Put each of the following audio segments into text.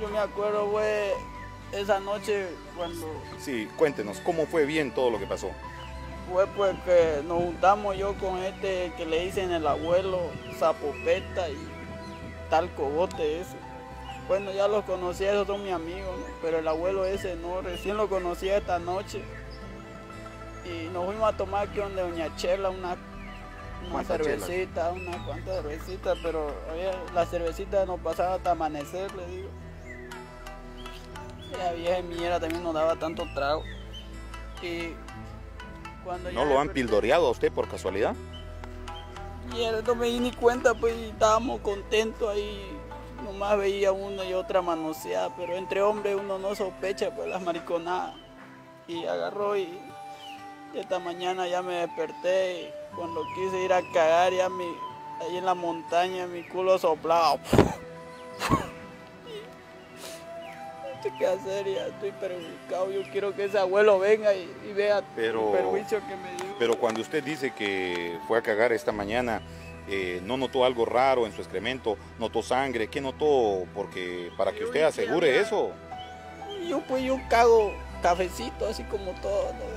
yo me acuerdo, fue esa noche cuando... Sí, cuéntenos, ¿cómo fue bien todo lo que pasó? Fue pues que nos juntamos yo con este que le dicen el abuelo Zapopeta y tal cogote ese. Bueno, ya los conocía, esos son mis amigos, ¿no? pero el abuelo ese no, recién lo conocía esta noche. Y nos fuimos a tomar aquí donde Doña Chela una, una ¿Cuántas cervecita, una cuantas cervecitas, pero había- la cervecita nos pasaba hasta amanecer, le digo. Y la vieja mierda también nos daba tanto trago. Y cuando ¿No lo han desperté- pildoreado a usted por casualidad? Mierda, no me di ni cuenta, pues y estábamos contentos ahí. Nomás veía una y otra manoseada, pero entre hombres uno no sospecha pues las mariconadas. Y agarró y esta mañana ya me desperté y cuando quise ir a cagar ya mi, ahí en la montaña mi culo soplaba. Sé qué hacer, ya estoy perjudicado. Yo quiero que ese abuelo venga y, y vea Pero- el perjuicio que me dio. Pero cuando usted dice que fue a cagar esta mañana, eh, ¿no notó algo raro en su excremento? ¿Notó sangre? ¿Qué notó? Porque para que Yo usted que asegure eso. Yo pues yo cago cafecito así como todo, ¿no?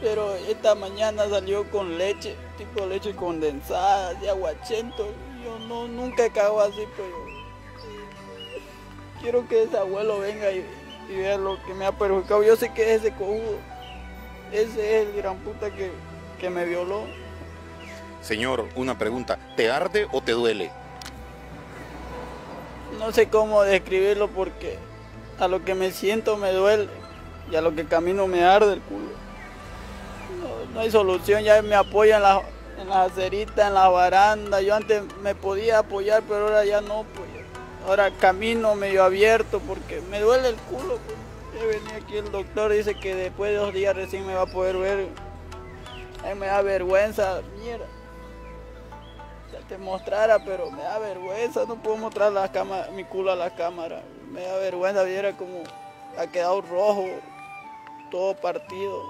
Pero esta mañana salió con leche, tipo leche condensada, de aguachento. Yo no nunca he cagado así, pero quiero que ese abuelo venga y, y vea lo que me ha perjudicado. Yo sé que es ese cojudo, ese es el gran puta que, que me violó. Señor, una pregunta. ¿Te arde o te duele? No sé cómo describirlo porque a lo que me siento me duele y a lo que camino me arde el culo. No, no hay solución, ya me apoyo en la, en las aceritas, en la baranda. Yo antes me podía apoyar, pero ahora ya no. Pues. Ahora camino medio abierto porque me duele el culo. Pues. Venía aquí el doctor, dice que después de dos días recién me va a poder ver. Ay, me da vergüenza, mierda. Ya te mostrara, pero me da vergüenza, no puedo mostrar la cama, mi culo a la cámara. Me da vergüenza, viera como ha quedado rojo, todo partido.